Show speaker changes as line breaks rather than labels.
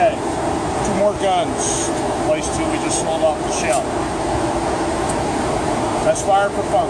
Okay, two more guns. Place two we just sold off the shelf. That's fire for fun.